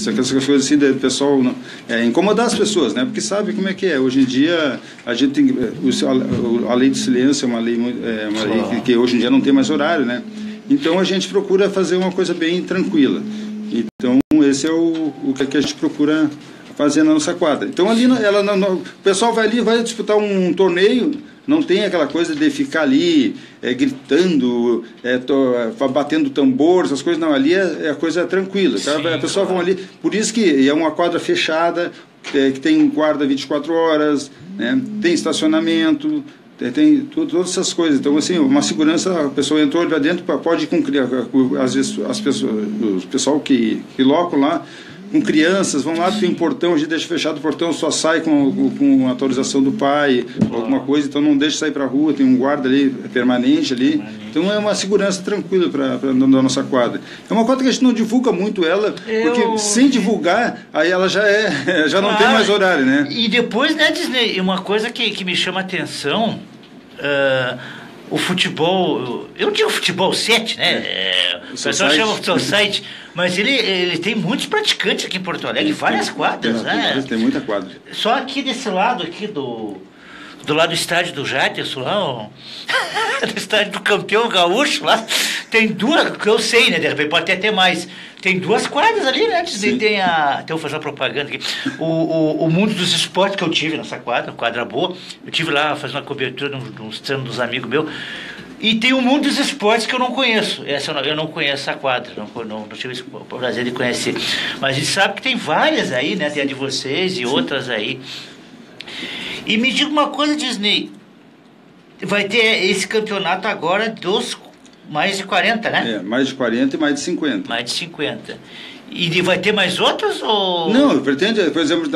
essas coisas assim do pessoal é, incomodar as pessoas, né? Porque sabe como é que é. Hoje em dia a gente tem a, lei de silêncio é uma lei, é uma lei que, que, hoje em dia não tem mais horário, né? Então a gente procura fazer uma coisa bem tranquila. Então esse é o, o que a gente procura fazer na nossa quadra. Então ali ela, o pessoal vai ali vai disputar um torneio não tem aquela coisa de ficar ali é, gritando, é, batendo tambor, essas coisas. Não, ali é, é a coisa tranquila. Sim, a pessoa claro. vão ali. Por isso que é uma quadra fechada, é, que tem guarda 24 horas, né? tem estacionamento, tem, todas essas coisas. Então, assim, uma segurança, a pessoa entrou ali dentro, pode ir com, às vezes, as pessoas, o pessoal que, que locam lá com crianças, vão lá, tem um portão, a gente deixa fechado o portão, só sai com, com autorização do pai, alguma coisa, então não deixa sair para a rua, tem um guarda ali permanente ali. Então é uma segurança tranquila para a nossa quadra. É uma quadra que a gente não divulga muito ela, Eu... porque sem divulgar, aí ela já é, já não tem mais horário, né? E depois, né, Disney, uma coisa que, que me chama a atenção. Uh o futebol. Eu digo futebol 7, né? É, o pessoal chama de society, mas ele, ele tem muitos praticantes aqui em Porto Alegre, várias quadras, tem, né? Tem muita quadra. Só aqui desse lado aqui do. Do lado do estádio do Jaterson, lá, do estádio do campeão gaúcho, lá, tem duas, que eu sei, né? De repente pode até ter mais tem duas quadras ali, né? Sim. Tem a. Até vou fazer uma propaganda aqui. O, o, o, mundo dos esportes que eu tive nessa quadra, quadra boa. Eu tive lá fazendo uma cobertura nos treinos dos amigos meus. E tem o mundo dos esportes que eu não conheço. Essa eu não, eu não conheço a quadra, não, não, não tive o prazer de conhecer. Mas a gente sabe que tem várias aí, né? Tem a de vocês e outras aí. E me diga uma coisa, Disney. Vai ter esse campeonato agora dos mais de 40, né? É, mais de 40 e mais de 50. Mais de 50. E vai ter mais outros? Ou... Não, pretende, por exemplo,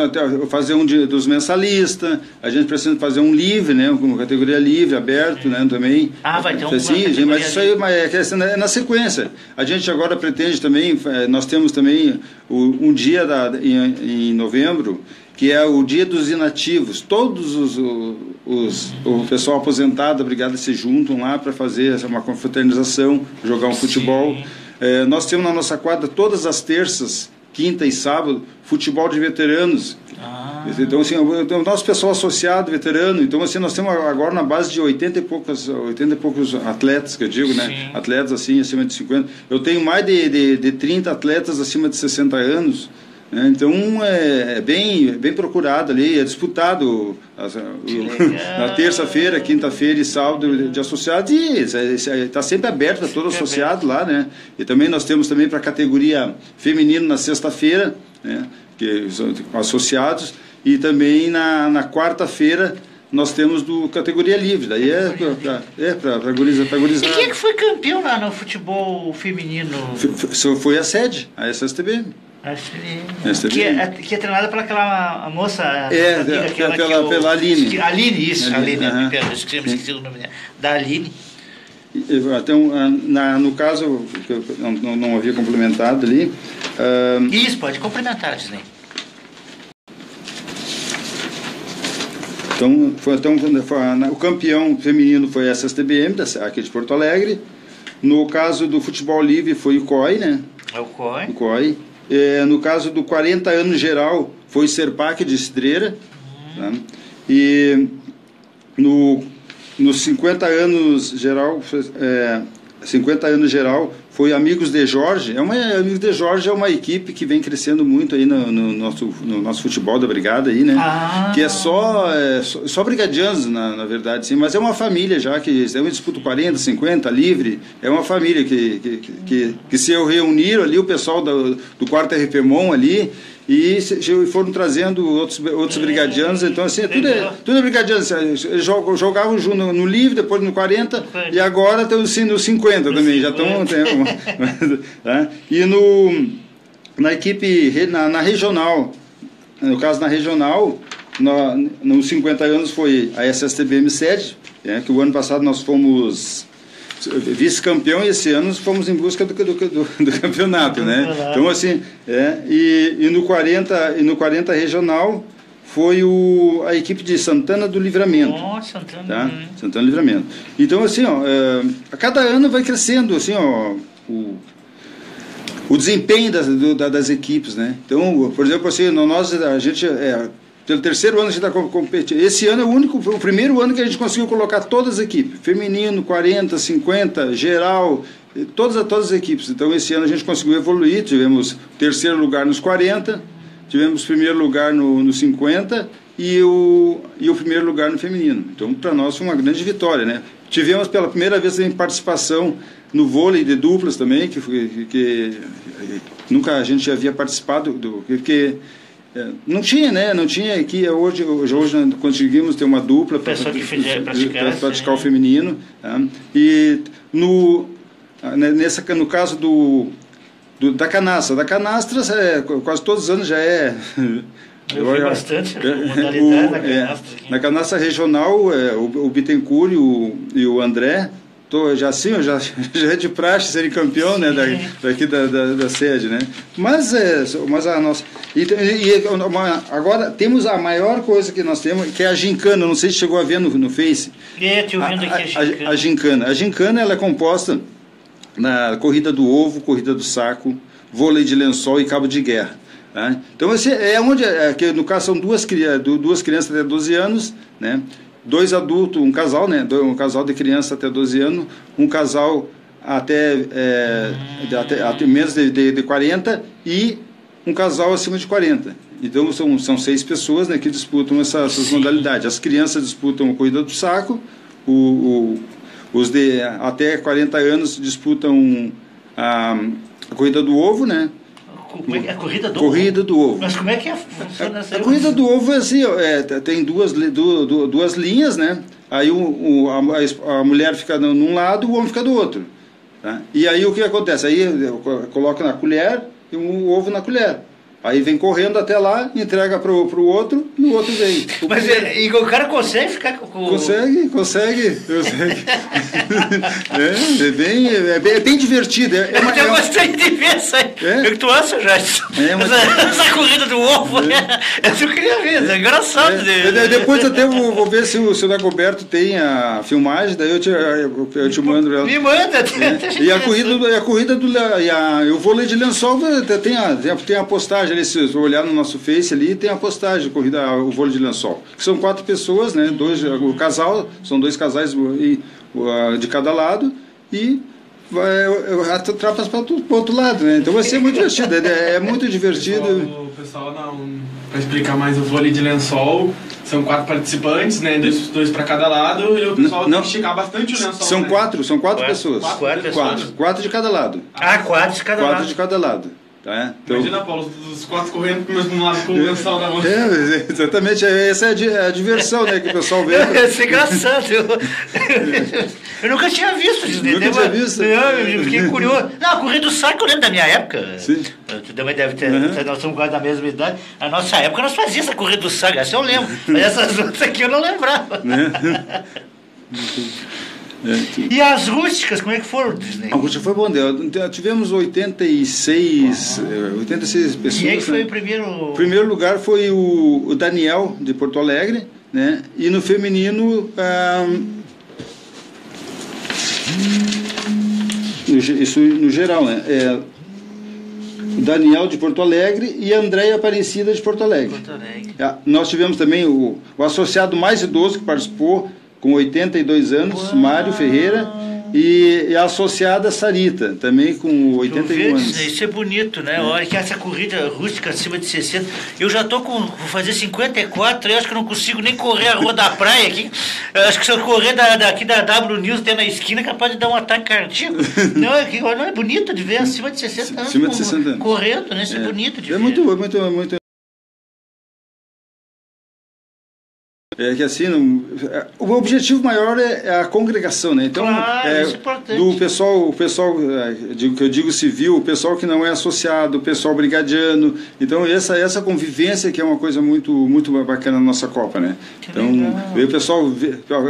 fazer um de, dos mensalistas, a gente precisa fazer um livre, né? Com categoria livre, aberto, né? Também. Ah, vai ter um Sim, mas isso aí mas é, é na sequência. A gente agora pretende também, é, nós temos também um dia da, em, em novembro, que é o Dia dos Inativos. Todos os, os, o pessoal aposentado da brigada se juntam lá para fazer uma confraternização, jogar um Sim. futebol. É, nós temos na nossa quadra todas as terças, quinta e sábado, futebol de veteranos. Ah. Então, assim, o nosso pessoal associado, veterano, então, assim, nós temos agora na base de 80 e poucos, 80 e poucos atletas, que eu digo, né? Sim. Atletas, assim, acima de 50. Eu tenho mais de, de, de 30 atletas acima de 60 anos. Né? Então é, é bem, bem procurado ali, é disputado na terça-feira, quinta-feira e sábado de associados e está sempre aberto a todos associados lá, né? E também nós temos também para a categoria feminino na sexta-feira, né? Que são associados e também na, na quarta-feira nós temos do categoria livre, daí é para é para gurizar, gurizar. E quem é que foi campeão lá no futebol feminino? Foi, foi a sede, a SSTB. Acho que, é, que é treinada por aquela moça. É, amiga, aquela pela, eu, pela Aline. Aline, isso, Aline, Aline uh -huh. esqueci o nome. Da Aline. Então, na, no caso, que eu não, não, não havia complementado ali. Uh, isso, pode complementar, Disney. Então, foi, então foi, o campeão feminino foi a SSTBM, aqui de Porto Alegre. No caso do futebol livre foi o COI, né? É o COI. O COI. É, no caso do 40 anos geral, foi Serpac de Estrela. Tá? E no, nos 50 anos geral, é, 50 anos geral, foi Amigos de Jorge. É uma, Amigos de Jorge é uma equipe que vem crescendo muito aí no, no nosso, no nosso futebol da brigada aí, né? Ah. Que é só, é, só, só, brigadianos, na, na verdade, sim. Mas é uma família já, que é um disputa 40, 50, livre. É uma família que, que, que, que se reuniram ali, o pessoal do, do quarto RPMON ali, e foram trazendo outros, outros brigadianos, então assim, tudo é, tudo é brigadiano, eles jogavam no, no livre, depois no 40 e agora estão assim, no 50 também, já estão... Tá? E no, na equipe, na, na regional, no caso na regional, no, nos 50 anos foi a SSTBM sede, é, que o ano passado nós fomos vice-campeão e esse ano fomos em busca do, do, do, do campeonato, né? Então assim, é, e, e no 40 e no 40 regional foi o, a equipe de Santana do Livramento. Santana. Tá? Santana do Livramento. Então assim, ó, é, a cada ano vai crescendo assim, ó, o, o desempenho das, do, das equipes, né? Então, por exemplo, assim, nós, a gente, é, pelo terceiro ano a gente está competindo. Esse ano é o único, o primeiro ano que a gente conseguiu colocar todas as equipes, feminino, 40, 50, geral, todas, todas as equipes. Então, esse ano a gente conseguiu evoluir, tivemos terceiro lugar nos 40, tivemos primeiro lugar no, no 50 e o, e o primeiro lugar no feminino. Então, para nós foi uma grande vitória, né? Tivemos pela primeira vez em participação no vôlei de duplas também, que, que, que nunca a gente havia participado, do, que é, não tinha, né? Não tinha aqui. Hoje, hoje, hoje conseguimos ter uma dupla para praticar, praticar o feminino. Tá? E no, né, nessa, no caso do, do, da canastra. Da canastra, é, quase todos os anos já é eu vi bastante é, modalidade na é, canastra. É, na canastra regional, é, o, o Bittencourt e o, e o André, tô, já assim, já, já é de praxe serem campeão né, da, daqui da, da, da, sede, né? Mas, é, mas a nossa... E, e, agora, temos a maior coisa que nós temos, que é a gincana, não sei se chegou a ver no, no Face. É, te ouvindo a, aqui a gincana. A, a gincana. A gincana, ela é composta na corrida do ovo, corrida do saco, vôlei de lençol e cabo de guerra. Né? Então, esse é onde, é, que no caso são duas, duas crianças até 12 anos, né? Dois adultos, um casal, né? um casal de criança até 12 anos, um casal até, é, até, até, menos de, de, de 40 e um casal acima de 40. Então são, são seis pessoas né, que disputam essa, essas Sim. modalidades. As crianças disputam a corrida do saco, o, o, os de até 40 anos disputam a, a corrida do ovo, né? É é a corrida do corrida ovo? do ovo. Mas como é que é, funciona essa? A, a corrida do ovo é assim, é, tem duas, du, duas linhas, né? Aí o, o a, a, mulher fica num lado, o homem fica do outro. Tá? E aí o que acontece? Aí coloca na colher e o ovo na colher. Aí vem correndo até lá, entrega pro, pro outro e o outro vem. O Mas é, e o cara consegue ficar com. Consegue, consegue. consegue. é, é, bem, é, bem, é bem divertido. É, é uma, eu é gostei de ver isso aí. É? Que tu acha, Jorge? É, mas... essa, essa, corrida do ovo, é. Né? essa eu queria ver, é, engraçado. É. Depois até vou, vou ver se o, se o Dagoberto tem a filmagem, daí eu te, eu, eu te mando ela. Me manda. É. E a corrida, a corrida do. E a, o vôlei de lençol tem a, tem a postagem postagem ali, se olhar no nosso Face ali, tem a postagem, corrida, o vôlei de lençol. Que são quatro pessoas, né? Dois, o casal, são dois casais de cada lado e atrapa para o outro lado, né? Então vai ser muito divertido, é, é muito divertido. O pessoal, para explicar mais o vôlei de lençol, são quatro participantes, né? Dois, dois para cada lado e o pessoal não, tem que esticar bastante o lençol. São né? quatro, são quatro, quatro pessoas. Quatro, quatro, quatro, quatro de cada lado. Ah, quatro de cada quatro lado. Quatro de cada lado. Tá? Então, Imagina, Paulo, os quatro correndo pro mesmo lado com o lençol na mão. É, exatamente, essa é a diversão né, que o pessoal vê. Isso é engraçado. Eu, eu nunca tinha visto isso. Nunca tinha visto? Eu fiquei curioso. Não, a corrida do saco eu lembro da minha época. Sim. Tu também deve ter, uhum. nós somos quase da mesma idade. Na nossa época nós fazíamos essa corrida do saco, essa eu lembro. Mas essas outras aqui eu não lembrava. Né? E as rústicas, como é que foram, Disney? A rústica foi bom. Tivemos 86, 86 pessoas. E aí que foi né? o primeiro... O primeiro lugar foi o, o, Daniel, de Porto Alegre, né? E no feminino... Isso no geral, né? É, Daniel de Porto Alegre e Andréia Aparecida de Porto Alegre. Porto Alegre. É, nós tivemos também o, o associado mais idoso que participou, com 82 anos, Uau. Mário Ferreira, e, e, a associada Sarita, também com 81 anos. Isso é bonito, né? É. Olha que essa corrida rústica acima de 60. Eu já estou com vou fazer 54, eu acho que não consigo nem correr a rua da praia aqui. Eu acho que se eu correr da, daqui da W News até na esquina, é capaz de dar um ataque cardíaco. não, é, não, é bonito de ver acima de 60 anos. Acima de 60 anos. Correndo, né? Isso é, é bonito de é ver. Muito, muito, muito É que assim, não, é, o objetivo maior é, é a congregação, né? Então, claro, é, isso é do pessoal, o pessoal é, digo, que eu digo civil, o pessoal que não é associado, o pessoal brigadiano. Então, essa essa convivência que é uma coisa muito muito bacana na nossa Copa, né? Que então, o pessoal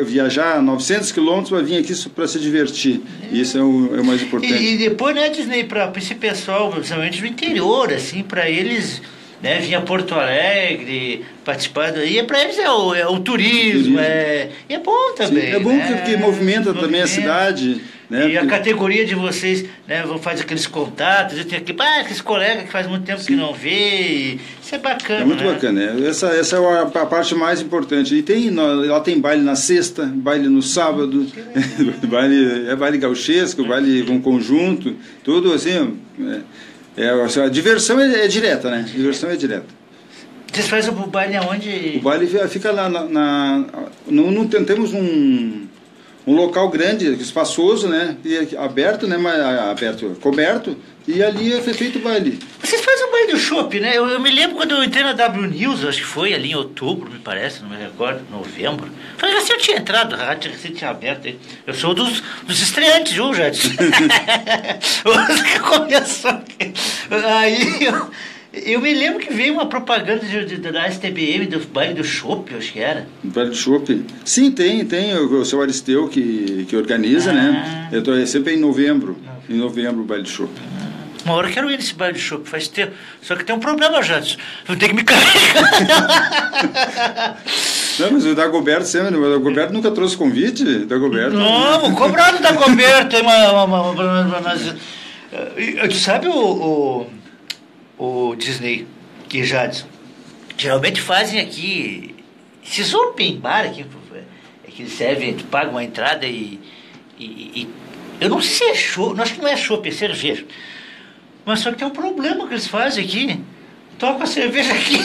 viajar 900 quilômetros para vir aqui para se divertir. É. Isso é o, é o mais importante. E, e depois, né, Disney, para esse pessoal, principalmente do interior, assim, para eles né, vinha Porto Alegre participar e é para eles é o, é o turismo, turismo. É, e é bom também. Sim, é bom né? porque movimenta, movimenta também a cidade. Né? E a categoria de vocês, né, vão fazer aqueles contatos, eu tenho aqui, ah, aqueles colegas que faz muito tempo Sim. que não vê, isso é bacana. É muito né? bacana, é. essa, essa é a, a, parte mais importante. E tem, lá tem baile na sexta, baile no sábado, baile, é baile gauchesco, baile com conjunto, tudo assim. É, é, a diversão é, é direta, né? A diversão é direta. Vocês fazem o baile aonde? O baile fica lá na. na não, não temos um um local grande, espaçoso, né? E aberto, né? Mas, aberto, coberto. E ali foi feito o baile. Baile do shopping, né? Eu, eu, me lembro quando eu entrei na W News, acho que foi ali em outubro, me parece, não me recordo, novembro. Falei assim, eu tinha entrado, a rádio recém tinha aberto aí. Eu sou dos, dos estreantes, viu, que começou aqui. Aí eu, eu me lembro que veio uma propaganda de, de, da STBM, do baile do Chopp, acho que era. Baile do Chopp. Sim, tem, tem o, o seu Aristeu que, que organiza, né? ah. né? Eu tô, é sempre em novembro. Em novembro o baile do Chopp. Ah. Uma hora eu quero ir nesse baile de chopp, faz tempo. Só que tem um problema, Jadson. Eu tenho que me carregar. Não, mas o Dagoberto sempre. O Dagoberto nunca trouxe convite? Dagoberto. Não, cobrado o Dagoberto. Tem uma, uma, uma, Tu sabe o, o o Disney e Jadson, geralmente fazem aqui esses open bar aqui, é que eles servem, tu paga uma entrada e, e, e eu não sei se é show, acho que não é show, é cerveja. Mas só que tem um problema que eles fazem aqui. Toca a cerveja aqui.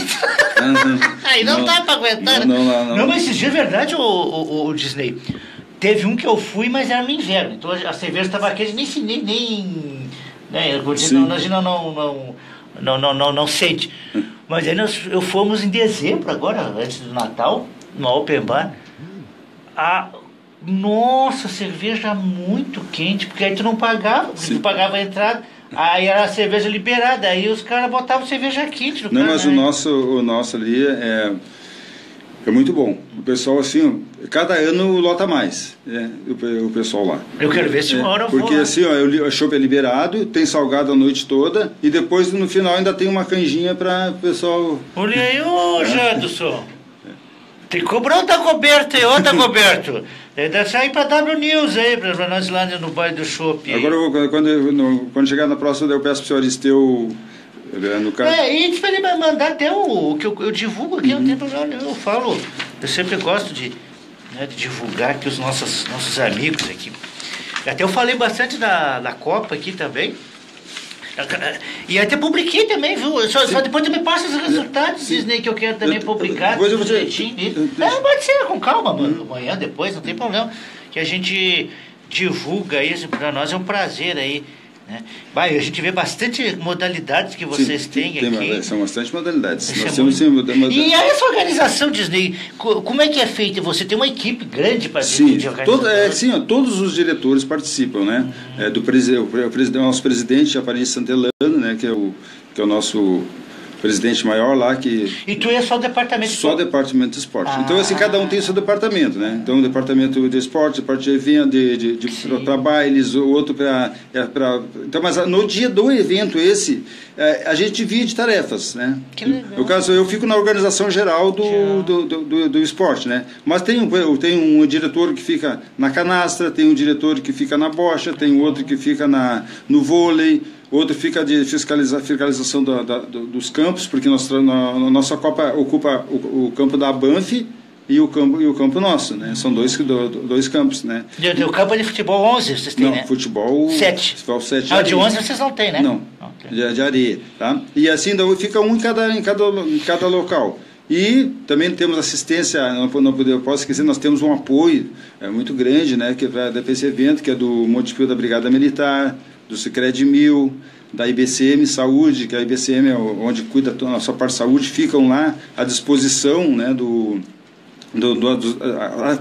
Aí não, não dá pra aguentar. Não, né? não, não, não. mas esses dias é verdade, o, o, o, Disney. Teve um que eu fui, mas era no inverno. Então a cerveja estava quente, nem nem. nem né, não, não, não, não não, não, não, não sente. Mas aí nós eu fomos em dezembro, agora, antes do Natal, no Open Bar. A, nossa, cerveja muito quente, porque aí tu não pagava, tu pagava a entrada. Aí era a cerveja liberada, aí os caras botavam cerveja quente no Não, mas o nosso, o nosso ali é é muito bom. O pessoal, assim, cada ano lota mais, né? o, o pessoal lá. Eu quero ver se uma hora é, Porque vou, assim, ó, o chopp é liberado, tem salgado a noite toda e depois no final ainda tem uma canjinha para o pessoal... Olha aí, ô Jadson. Tem que cobrar outra coberta aí, outra coberta. Deve sair para W News aí, para nós lá no bairro do Chopp. Agora, eu vou, quando, quando chegar na próxima, eu peço para o senhor Aristeu no caso... É, e ele vai mandar até o, o que eu, eu divulgo aqui, uhum. não tem problema eu falo, eu sempre gosto de, né, de divulgar aqui os nossos, nossos amigos aqui. Até eu falei bastante da, da Copa aqui também. E até publiquei também, viu? Só, só depois também passa os resultados, Sim. Disney, que eu quero também publicar. Depois eu vou direitinho. É, pode ser, com calma, mano. Amanhã, depois, não tem problema. Que a gente divulga isso, para nós é um prazer aí né? Vai, a gente vê bastante modalidades que vocês sim, têm tem, aqui. São bastante modalidades. Nós é temos, muito... E essa organização Disney, como é que é feita? Você tem uma equipe grande para sim, de todo, é, sim, ó, todos os diretores participam, né? Uhum. É, do presi o, o, nosso presidente, Aparência Santelano, né? Que é o, que é o nosso presidente maior lá que... E tu é só o departamento de Só o departamento de esporte. Ah. Então, assim, cada um tem seu departamento, né? Então, o departamento de esporte, parte de evento, de, de, de para bailes, o outro para... É. Então, mas no dia do evento esse, é, a gente divide tarefas, né? Que legal. No caso, eu fico na organização geral do, do, do, do, do esporte, né? Mas tem, um, tem um diretor que fica na canastra, tem um diretor que fica na bocha, tem outro que fica na, no vôlei, outro fica de fiscaliza, fiscalização da, da, dos campos, porque nós, a nossa Copa ocupa o, o, campo da Banff e o campo, e o campo nosso, né? São dois, dois campos, né? De, o campo é de futebol 11 vocês têm, não, né? futebol... 7. Futebol 7 ah, de 11 vocês não têm, né? Não, okay. de, de areia, tá? E assim, então, fica um em cada, em cada, em cada local. E também temos assistência, não, não posso esquecer, nós temos um apoio é, muito grande, né, que é para esse evento, que é do Monte da Brigada Militar, do Sicredi Mil, da IBCM Saúde, que a IBCM é onde cuida da nossa parte de saúde, ficam lá à disposição né, do, do, do, do,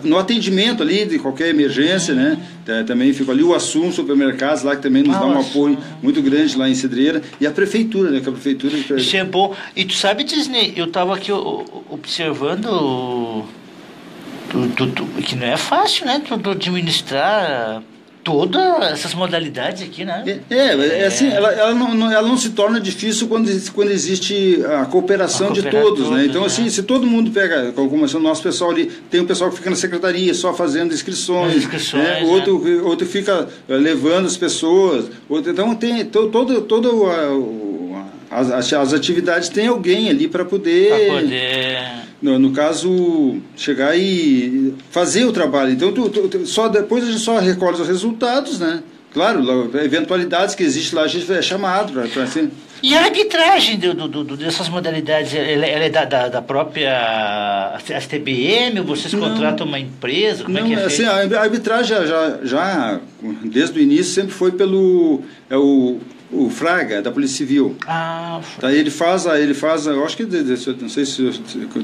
no atendimento ali de qualquer emergência, né? Também fica ali o Assum Supermercados lá que também nos ah, dá um apoio muito grande lá em Cedreira e a prefeitura, né? Que a prefeitura Isso é bom. E tu sabe, Disney, eu estava aqui observando tu, tu, tu, que não é fácil, né? Tu, administrar todas essas modalidades aqui, né? É, é, é assim, ela, ela, não, ela não se torna difícil quando, quando existe a cooperação a de todos, todos, né? Então, né? assim, se todo mundo pega, como assim, o nosso pessoal ali, tem um pessoal que fica na secretaria só fazendo inscrições, inscrições né? outro, outro fica eh, levando as pessoas, outro, então tem todo, todo, todo a, as, as atividades tem alguém ali para poder, pra poder... No, no, caso chegar e fazer o trabalho então tu, tu, só depois a gente só recolhe os resultados né Claro, eventualidades que existe lá, a gente é chamado para assim. E a arbitragem do, do, do, dessas modalidades, ela, ela é da, da, da, própria STBM ou vocês não, contratam uma empresa? Como não, é que é assim, a arbitragem já, já, desde o início, sempre foi pelo é o, o Fraga, da Polícia Civil. Ah, tá, ele faz, ele faz, eu acho que, não sei se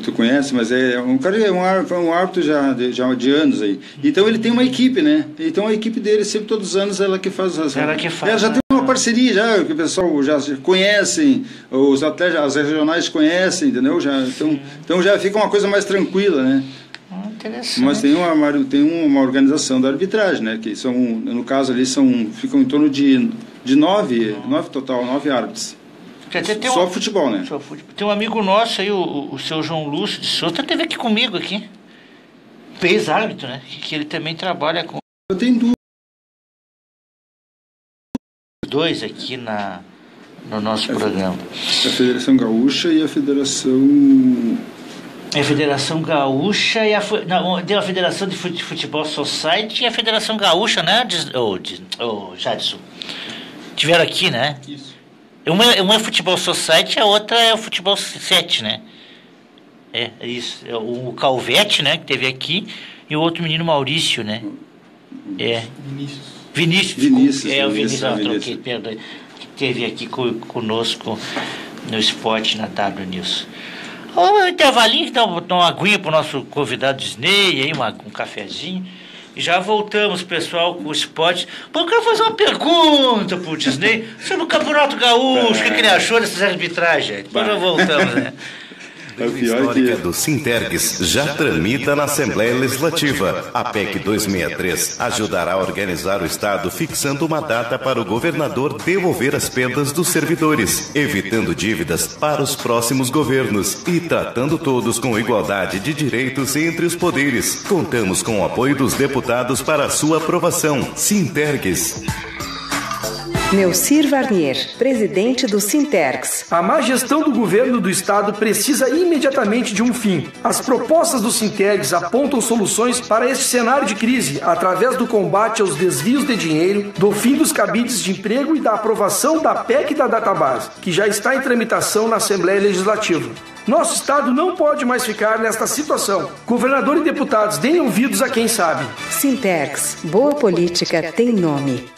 tu conhece, mas é um cara, é um, um árbitro já de, já de anos aí. Então ele tem uma equipe, né? Então a equipe dele, sempre todos os anos, ela que faz as... Ela que faz. Ela já tem uma parceria já, que o pessoal já conhecem, os atletas, as regionais conhecem, entendeu? Já, então, então já fica uma coisa mais tranquila, né? Ah, interessante. Mas tem uma, tem uma organização da arbitragem, né? Que são, no caso ali, são, ficam em torno de de nove, nove total, nove árbitros. Só futebol, né? Só futebol. Tem um amigo nosso aí, o, o seu João Lúcio de Souza, teve aqui comigo aqui. Ex-árbitro, né? Que ele também trabalha com. Eu tenho duas. Dois aqui na, no nosso a, programa. A Federação Gaúcha e a Federação. É a Federação Gaúcha e a. Não, deu a Federação de Futebol Society e a Federação Gaúcha, né? Ô, oh, oh, Jadson tiveram aqui, né? Isso. Uma, uma é futebol society, a outra é o futebol 7, né? É, é isso. É o Calvete, né, que teve aqui, e o outro menino Maurício, né? É. Vinícius. Vinícius. Vinícius. É, o Vinícius, não, troquei, perdão. Que teve aqui co, conosco no esporte na W News. Um intervalinho, dá uma, uma aguinha para o nosso convidado Disney, aí, uma, um cafezinho. Já voltamos, pessoal, com o esporte. Pô, eu quero fazer uma pergunta pro Disney sobre o Campeonato Gaúcho. O que, que ele achou dessas arbitragens? Depois já voltamos, né? A histórica do Sintergues já tramita na Assembleia Legislativa. A PEC 263 ajudará a organizar o Estado fixando uma data para o governador devolver as perdas dos servidores, evitando dívidas para os próximos governos e tratando todos com igualdade de direitos entre os poderes. Contamos com o apoio dos deputados para sua aprovação. Sintergues. Neucir Varnier, presidente do Sinterx. A má gestão do governo do estado precisa imediatamente de um fim. As propostas do Sinterx apontam soluções para este cenário de crise através do combate aos desvios de dinheiro, do fim dos cabides de emprego e da aprovação da PEC da database, que já está em tramitação na Assembleia Legislativa. Nosso estado não pode mais ficar nesta situação. Governador e deputados, deem ouvidos a quem sabe. Sinterx, boa política tem nome.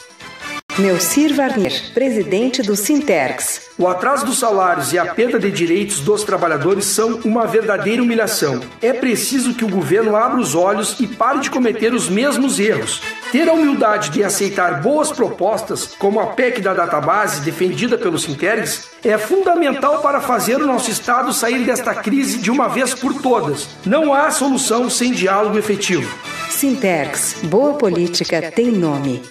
Neucir Varnier, presidente do Sinterx. O atraso dos salários e a perda de direitos dos trabalhadores são uma verdadeira humilhação. É preciso que o governo abra os olhos e pare de cometer os mesmos erros. Ter a humildade de aceitar boas propostas, como a PEC da database defendida pelo Sinterx, é fundamental para fazer o nosso Estado sair desta crise de uma vez por todas. Não há solução sem diálogo efetivo. Sinterx, boa política tem nome.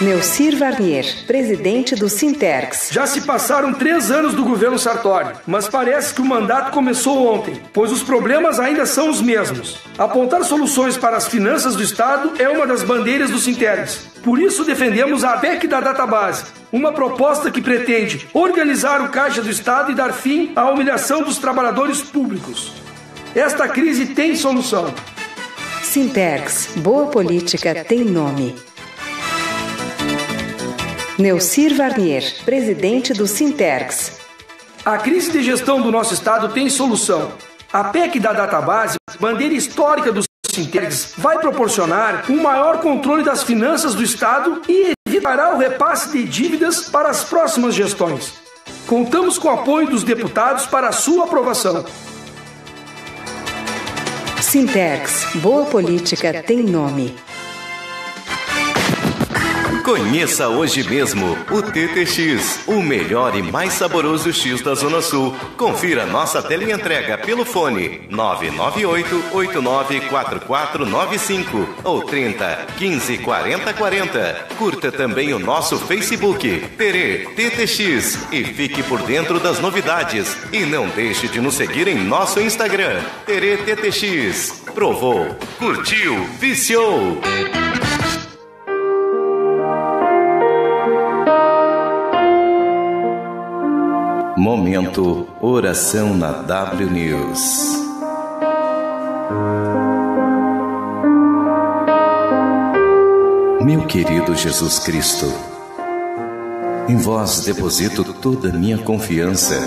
Neucir Varnier, presidente do Sinterx. Já se passaram três anos do governo Sartori, mas parece que o mandato começou ontem, pois os problemas ainda são os mesmos. Apontar soluções para as finanças do Estado é uma das bandeiras do Sinterx. Por isso defendemos a PEC da Database, uma proposta que pretende organizar o caixa do Estado e dar fim à humilhação dos trabalhadores públicos. Esta crise tem solução. Sinterx, boa política tem nome. Neucir Varnier, presidente do Sinterx. A crise de gestão do nosso estado tem solução. A PEC da database, bandeira histórica do Sinterx, vai proporcionar um maior controle das finanças do estado e evitará o repasse de dívidas para as próximas gestões. Contamos com o apoio dos deputados para a sua aprovação. Sinterx, boa política tem nome. Conheça hoje mesmo o TTX, o melhor e mais saboroso X da Zona Sul. Confira nossa teleentrega pelo fone 998-894495 ou 30 15 40 40. Curta também o nosso Facebook, Tere TTX, e fique por dentro das novidades. E não deixe de nos seguir em nosso Instagram, Tere TTX. Provou, curtiu, viciou! Momento Oração na W News. Meu querido Jesus Cristo, em vós deposito toda a minha confiança.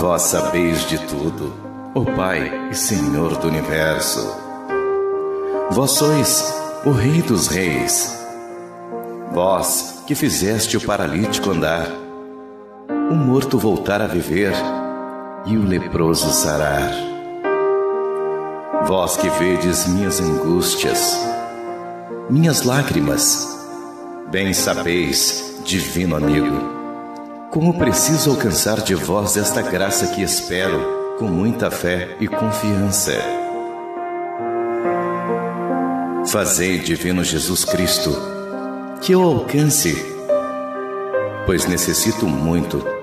Vós sabeis de tudo, ó Pai e Senhor do universo. Vós sois o Rei dos Reis. Vós que fizeste o paralítico andar o morto voltar a viver e o leproso sarar. Vós que vedes minhas angústias, minhas lágrimas, bem sabeis, divino amigo, como preciso alcançar de vós esta graça que espero com muita fé e confiança. Fazei, divino Jesus Cristo, que eu alcance, pois necessito muito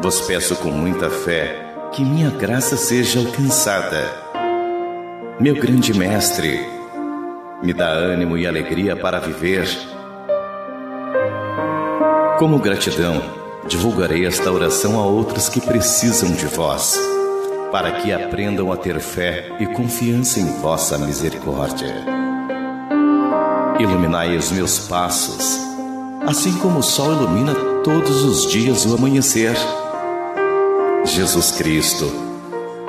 vos peço com muita fé que minha graça seja alcançada. Meu grande Mestre, me dá ânimo e alegria para viver. Como gratidão, divulgarei esta oração a outros que precisam de vós, para que aprendam a ter fé e confiança em vossa misericórdia. Iluminai os meus passos, assim como o sol ilumina todos os dias o amanhecer Jesus Cristo,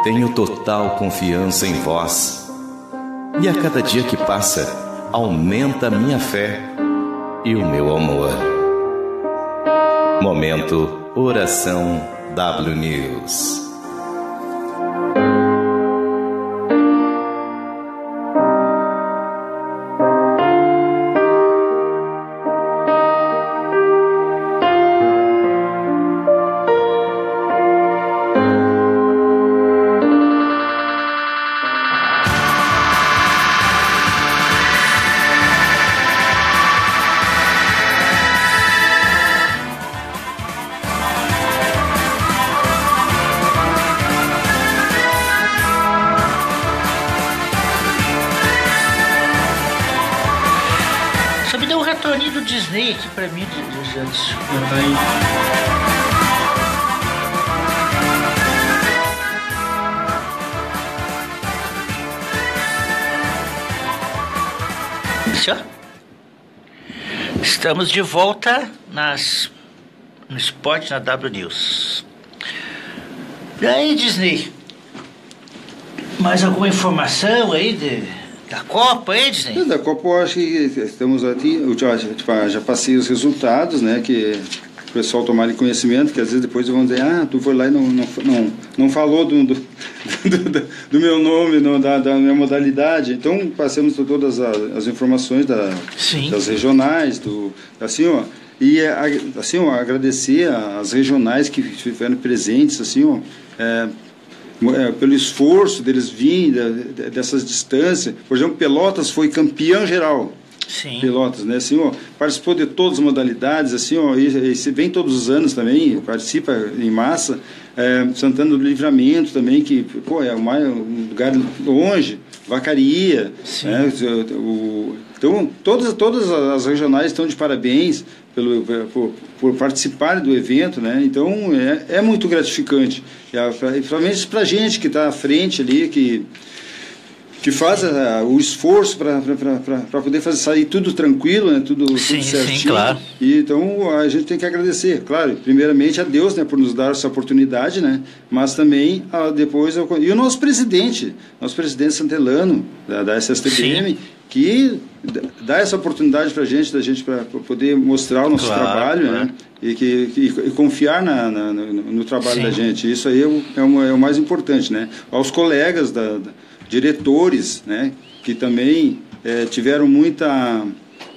tenho total confiança em vós. E a cada dia que passa, aumenta minha fé e o meu amor. Momento Oração W News. Estamos de volta nas, no esporte na W News. E aí, Disney? Mais alguma informação aí de, da Copa aí, Disney? É, da Copa eu acho que estamos aqui, eu já, já passei os resultados, né? Que o pessoal tomar conhecimento, que às vezes depois vão dizer, ah, tu foi lá e não, não, não, não falou do, do, do, do meu nome, no, da, da, minha modalidade. Então, passamos todas as, as informações da, das regionais, do, assim, ó, e assim, ó, agradecer as regionais que estiveram presentes, assim, ó, é, é, pelo esforço deles virem dessas distâncias. Por exemplo, Pelotas foi campeão geral. Sim. Pelotas, né? Assim, ó, participou de todas as modalidades, assim, ó, e, e vem todos os anos também, participa em massa. É, Santana do Livramento também, que pô, é um lugar longe, Vacaria. Né, o, então, todas, todas as regionais estão de parabéns pelo, por, por participarem do evento, né? Então, é, é muito gratificante. Principalmente para a gente que está à frente ali, que que faz a, o esforço para poder fazer sair tudo tranquilo, né? tudo, sim, tudo certinho. Sim, claro. E, então a gente tem que agradecer, claro, primeiramente a Deus né, por nos dar essa oportunidade, né? mas também a, depois. E o nosso presidente, nosso presidente Santelano, da, da SSTPM, sim. Que dá essa oportunidade para a gente, da gente para poder mostrar o nosso claro, trabalho claro. né? e, que, e, e confiar na, na, no, no, trabalho sim. da gente. Isso aí é o, é o, é o mais importante. Né? Aos colegas da, da diretores, né, que também é, tiveram muita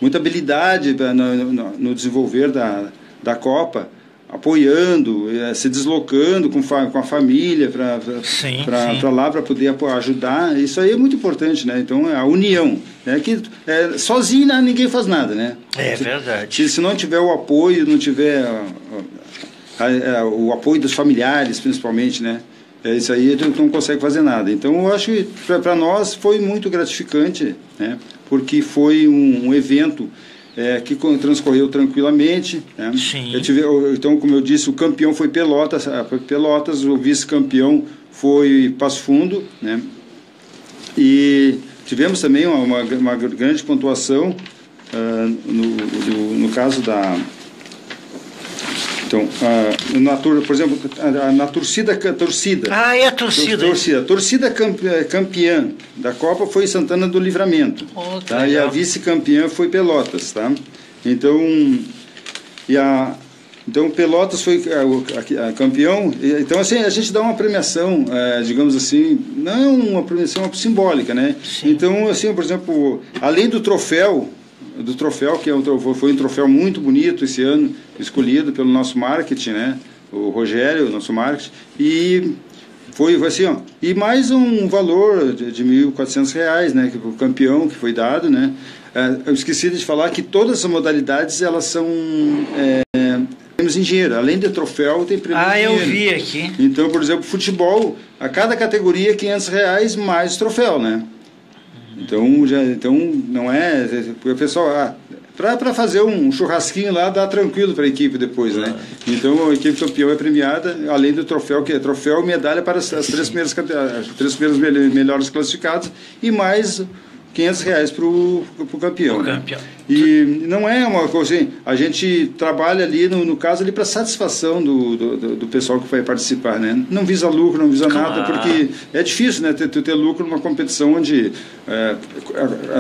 muita habilidade no, no, no desenvolver da, da Copa apoiando, eh, se deslocando com, com a família para lá para poder ajudar. Isso aí é muito importante, né? Então, é a união. Né? Que, é, sozinho né, ninguém faz nada, né? É verdade. Se, se não tiver o apoio, não tiver a, a, a, o apoio dos familiares, principalmente, né? É, isso aí gente não consegue fazer nada. Então, eu acho que para nós foi muito gratificante, né? Porque foi um, um evento é, que transcorreu tranquilamente. Né? Sim. Tive, então, como eu disse, o campeão foi Pelotas, ah, Pelotas o vice-campeão foi Passo Fundo. Né? E tivemos também uma, uma, uma grande pontuação uh, no, no, no caso da então, uh, na, por exemplo, na torcida, torcida. Ah, é a torcida. Torcida, torcida campeã da Copa foi Santana do Livramento. Oh, tá? E a vice-campeã foi Pelotas, tá? Então, e a, então Pelotas foi a, a, a, campeão. Então assim a gente dá uma premiação, é, digamos assim, não uma premiação simbólica, né? Sim. Então assim, por exemplo, além do troféu do troféu, que é um, foi um troféu muito bonito esse ano, escolhido pelo nosso marketing, né? O Rogério, nosso marketing, e foi, foi assim, ó, e mais um valor de, de R$ 1.400, né, que o campeão que foi dado, né? É, eu esqueci de falar que todas as modalidades elas são é, prêmios em dinheiro. Além de troféu, tem prêmios ah, em dinheiro. Ah, eu vi aqui. Então, por exemplo, futebol, a cada categoria, 500 reais mais troféu, né? Então, já, então não é. Porque o pessoal. Ah, para fazer um churrasquinho lá, dá tranquilo para a equipe depois, né? Então a equipe campeão é premiada, além do troféu, que é troféu e medalha para as, as três primeiras as três primeiras melhores classificados e mais 500 reais para o campeão. Né? campeão. E não é uma coisa assim, a gente trabalha ali, no, no caso, ali para satisfação do, do, do, pessoal que vai participar, né? Não visa lucro, não visa claro. nada, porque é difícil, né, ter, ter lucro numa competição onde, é,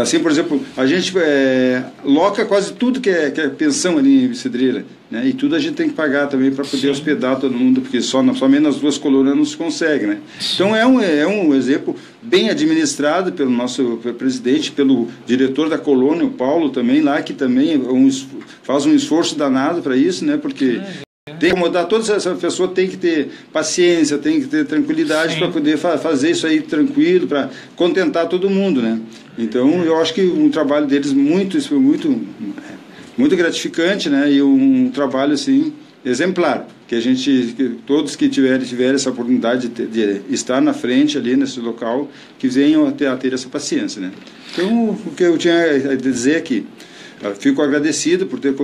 assim, por exemplo, a gente é, loca quase tudo que é, que é pensão ali em Cidreira, né? E tudo a gente tem que pagar também para poder Sim. hospedar todo mundo, porque só, somente nas duas colunas não se consegue, né? Então é um, é um exemplo bem administrado pelo nosso presidente, pelo diretor da colônia, o Paulo também, lá, que também é um, faz um esforço danado para isso, né? Porque tem que mudar toda essa pessoa tem que ter paciência, tem que ter tranquilidade para poder fa fazer isso aí tranquilo, para contentar todo mundo, né? Então eu acho que um trabalho deles muito, muito, muito gratificante, né? E um trabalho assim exemplar, que a gente, que todos que tiverem, tiverem essa oportunidade de, de, estar na frente ali nesse local, que venham a ter, a ter essa paciência, né? Então, o que eu tinha a dizer aqui, fico agradecido por ter,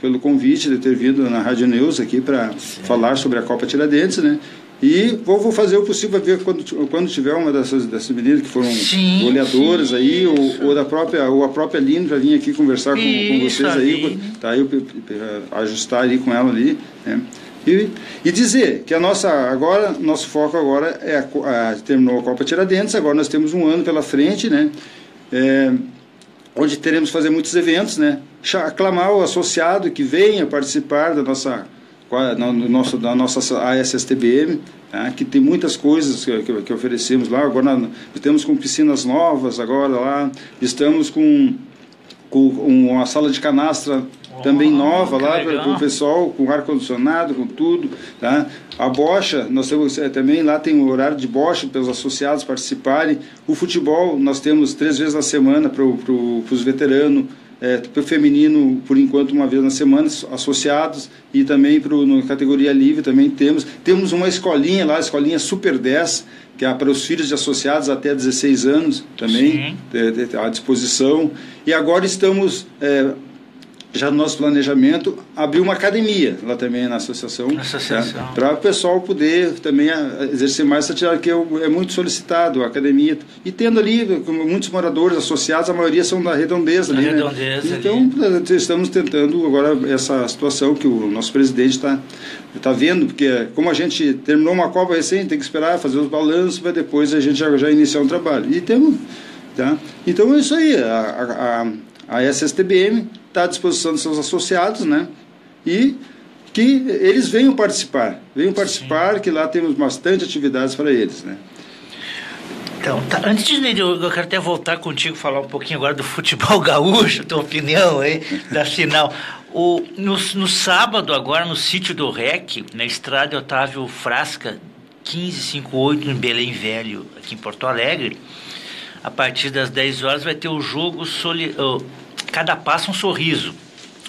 pelo convite de ter vindo na Rádio News aqui para falar sobre a Copa Tiradentes, né? E vou, vou, fazer o possível ver quando, quando tiver uma dessas, dessas meninas que foram sim, goleadoras sim, aí, ou, ou, da própria, ou a própria Lino para vir aqui conversar com, com vocês aí, tá? Eu, ajustar ali com ela ali, né? E, e, dizer que a nossa agora nosso foco agora é a, a, terminou a Copa Tiradentes agora nós temos um ano pela frente né é, onde teremos que fazer muitos eventos né aclamar o associado que venha participar da nossa no nosso, da nossa ASSTBM, tá? que tem muitas coisas que, que, que, oferecemos lá. Agora nós estamos com piscinas novas, agora lá, estamos com, com uma sala de canastra também oh, nova lá para o pessoal, com ar-condicionado, com tudo. Tá? A bocha, nós temos é, também lá tem o horário de bocha para os associados participarem. O futebol, nós temos três vezes na semana para pro, os veteranos é, para o feminino, por enquanto, uma vez na semana, associados, e também para na categoria livre também temos. Temos uma escolinha lá, a escolinha Super 10, que é para os filhos de associados até 16 anos também, é, à disposição. E agora estamos é, já no nosso planejamento, abrir uma academia lá também na associação. associação. Para o pessoal poder também ah, exercer mais essa atividade, que é, muito solicitado, a academia. E tendo ali muitos moradores associados, a maioria são da redondeza. Da ali, né? redondeza né? Então, ali. estamos tentando agora essa situação que o nosso presidente está tá vendo, porque como a gente terminou uma Copa recente, tem que esperar fazer os balanços, para depois a gente já, já iniciar um trabalho. E temos. Tá? Então é isso aí. a, a, a SSTBM está à disposição dos seus associados, né? E que eles venham participar, venham participar, Sim. que lá temos bastante atividades para eles, né? Então, tá. antes de eu, eu quero até voltar contigo falar um pouquinho agora do futebol gaúcho, tua opinião aí, da final. O, no, no sábado, agora, no sítio do REC, na estrada Otávio Frasca, 1558, em Belém Velho, aqui em Porto Alegre, a partir das 10 horas vai ter o jogo soli, Cada Passo um Sorriso.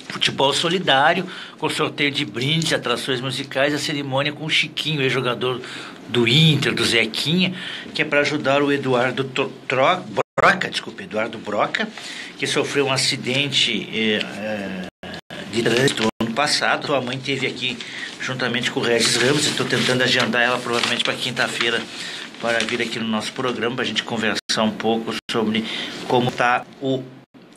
Futebol solidário, com sorteio de brindes, atrações musicais, a cerimônia com o Chiquinho, ex-jogador do Inter, do Zequinha, que é para ajudar o Eduardo Tro, Broca, desculpa, Eduardo Broca, que sofreu um acidente eh, eh, de trânsito ano passado. Sua mãe teve aqui juntamente com o Regis Ramos. Estou tentando agendar ela provavelmente para quinta-feira para vir aqui no nosso programa para a gente conversar um pouco sobre como está o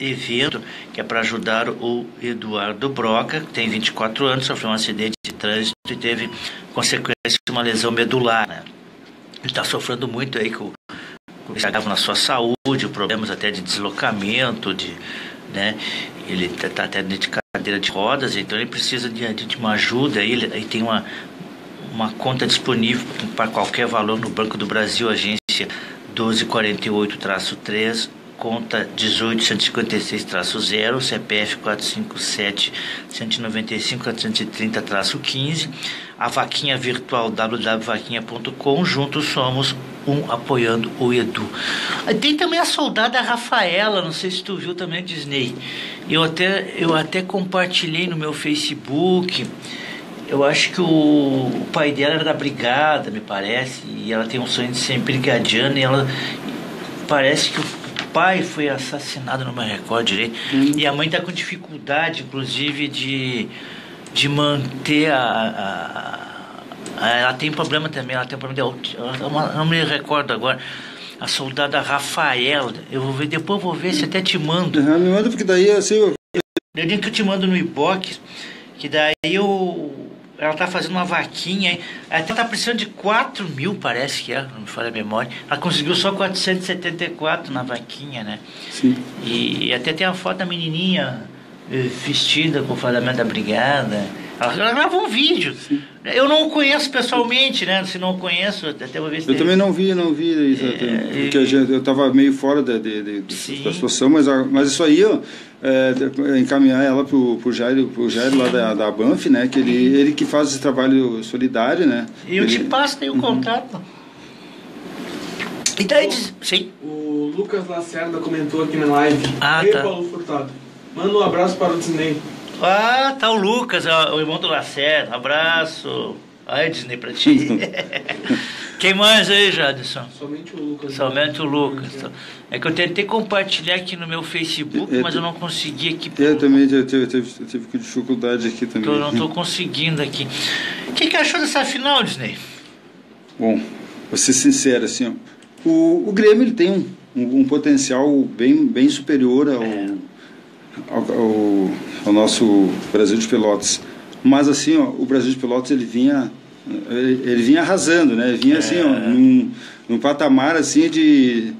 evento que é para ajudar o Eduardo Broca, que tem 24 anos, sofreu um acidente de trânsito e teve consequência uma lesão medular. Né? Ele está sofrendo muito aí com, com na sua saúde, problemas até de deslocamento, de, né? Ele está tá até de cadeira de rodas, então ele precisa de, de uma ajuda. Ele, ele tem uma, uma conta disponível para qualquer valor no Banco do Brasil, agência 1248-3, conta 1856-0, CPF 457-195-430-15, a vaquinha virtual www.vaquinha.com, juntos somos um apoiando o Edu. Tem também a soldada Rafaela, não sei se tu viu também, Disney. Eu até, eu até compartilhei no meu Facebook. Eu acho que o, o pai dela era da brigada, me parece, e ela tem um sonho de ser brigadiana, e ela parece que o pai foi assassinado, não me recordo direito, hum. e a mãe está com dificuldade, inclusive, de, de manter a, a, a, Ela tem problema também, ela tem problema de não me recordo agora. A soldada Rafaela, eu vou ver, depois eu vou ver se até te mando. Uhum, me manda porque daí assim. Eu... Eu digo que eu te mando no inbox, que daí eu ela tá fazendo uma vaquinha, até tá precisando de 4 mil, parece que é, não me falha a memória. Ela conseguiu só 474 na vaquinha, né? Sim. E, até tem a foto da menininha eh, vestida com o fardamento da brigada. Ela, ela gravou um vídeo. Sim. Eu não conheço pessoalmente, né? Se não conheço, até vou ver se Eu também não vi, não vi isso. É, porque e... eu estava meio fora de, de, de, da situação, mas, mas isso aí, ó, é, encaminhar ela para o Jairo, pro Jairo lá da, da Banff, né? Que ele, ele que faz esse trabalho solidário, né? E eu ele... te passo aí o uhum. contato. E daí, sim. O Lucas Lacerda comentou aqui na live. Ah, Ei, tá. Paulo Furtado. Manda um abraço para o Disney. Ah, tá o Lucas, o irmão do Lacerda. Abraço. Ai, Disney pra ti. Quem mais aí, Jadson? Somente o Lucas. Somente o Lucas. É que eu tentei compartilhar aqui no meu Facebook, é, mas eu não consegui aqui. Eu também eu tive, eu tive, eu tive dificuldade aqui também. eu não estou conseguindo aqui. O que, que achou dessa final, Disney? Bom, vou ser sincero, assim, ó, o, o Grêmio ele tem um, um, um potencial bem, bem superior ao, é. Ao, ao, ao nosso Brasil de Pelotas. Mas assim, ó, o Brasil de Pelotas ele vinha ele vinha arrasando, né? Ele vinha é. assim, ó, num, num patamar assim de